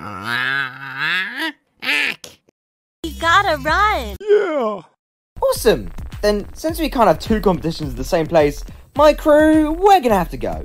We gotta run. Yeah. Awesome! Then, since we can't have two competitions at the same place, my crew, we're gonna have to go.